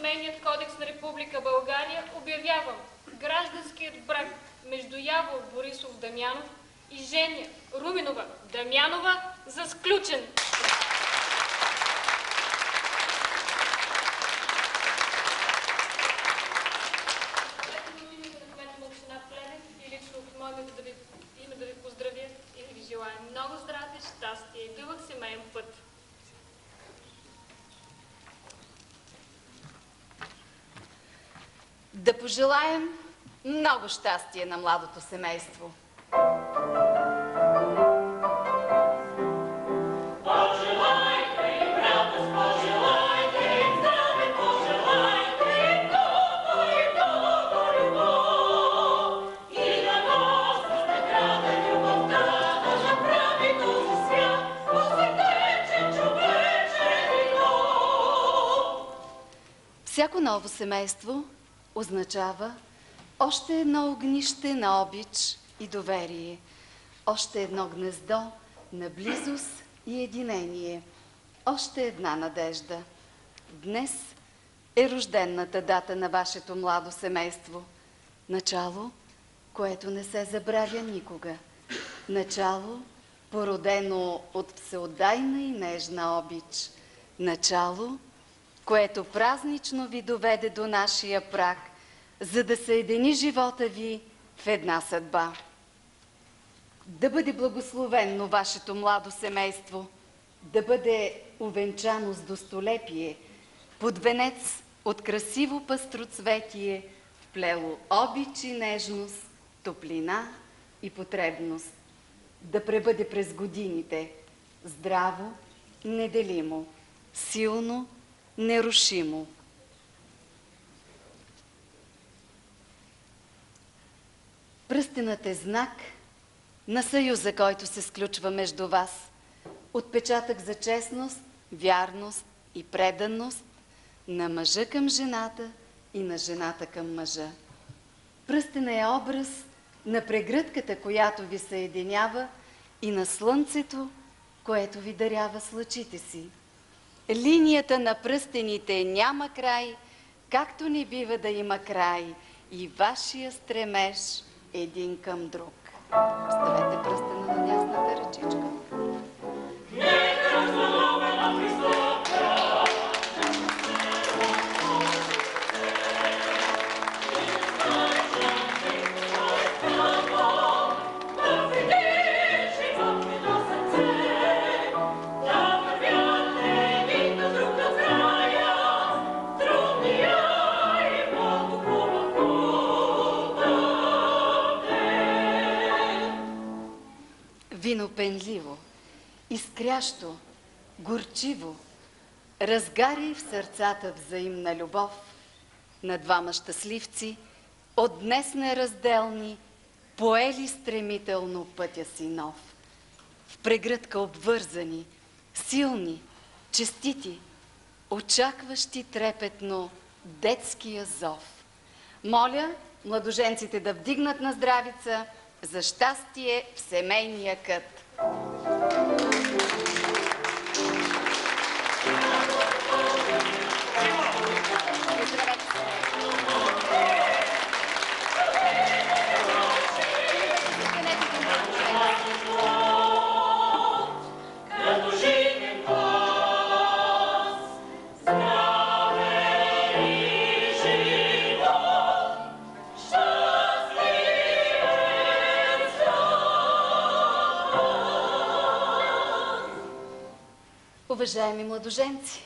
Семейният кодекс на Република България обявявам гражданският брак между Яво Борисов Дамянов и Женя Руминова Дамянова за сключен. Много здраве, щастие и дълъг семейен път. Да пожелаем много щастие на младото семейство. Всяко ново семейство означава още едно огнище на обич и доверие, още едно гнездо на близост и единение, още една надежда. Днес е рожденната дата на вашето младо семейство. Начало, което не се забравя никога. Начало, породено от всеотдайна и нежна обич. Начало, което празнично ви доведе до нашия прак, за да съедини живота ви в една съдба. Да бъде благословенно вашето младо семейство, да бъде увенчано с достолепие, под венец от красиво пастроцветие, вплело обич и нежност, топлина и потребност. Да пребъде през годините здраво, неделимо, силно, нерушимо. Пръстенът е знак на съюза, който се сключва между вас. Отпечатък за честност, вярност и преданност на мъжа към жената и на жената към мъжа. Пръстена е образ на прегръдката, която ви съединява и на слънцето, което ви дарява с лъчите си. Линията на пръстените няма край, както не бива да има край и вашия стремеж един към друг. Оставете пръстена на дясната ръчичка. Вино пенливо, изкрящо, горчиво, разгари в сърцата взаимна любов на двама щастливци, от днес неразделни, поели стремително пътя си нов. В прегръдка обвързани, силни, честити, очакващи трепетно детския зов. Моля младоженците да вдигнат на здравица за щастие в семейния кът. Уважаеми младоженци,